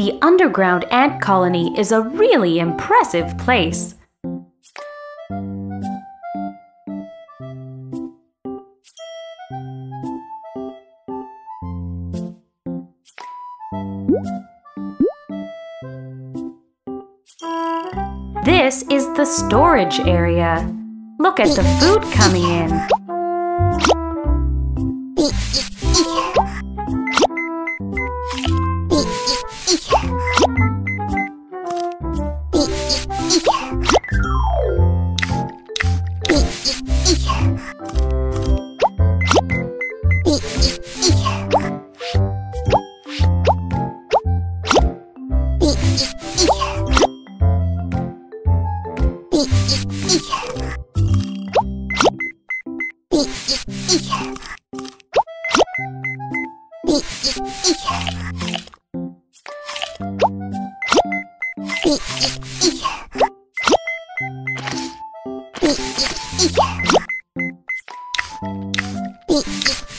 The underground ant colony is a really impressive place. This is the storage area. Look at the food coming in. いいいい。